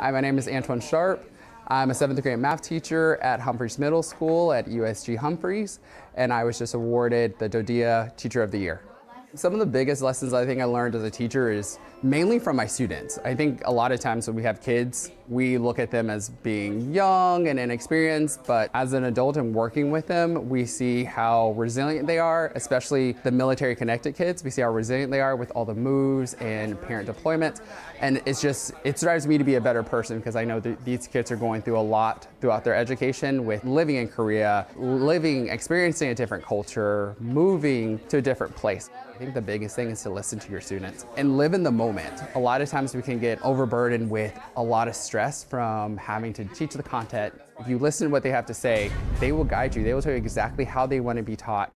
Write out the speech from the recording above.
Hi, my name is Antoine Sharp. I'm a seventh grade math teacher at Humphreys Middle School at USG Humphreys, and I was just awarded the DoDEA Teacher of the Year. Some of the biggest lessons I think I learned as a teacher is mainly from my students. I think a lot of times when we have kids, we look at them as being young and inexperienced, but as an adult and working with them, we see how resilient they are, especially the military connected kids. We see how resilient they are with all the moves and parent deployment. And it's just, it drives me to be a better person because I know that these kids are going through a lot throughout their education with living in Korea, living, experiencing a different culture, moving to a different place. I think the biggest thing is to listen to your students and live in the moment. A lot of times we can get overburdened with a lot of stress from having to teach the content. If you listen to what they have to say, they will guide you. They will tell you exactly how they want to be taught.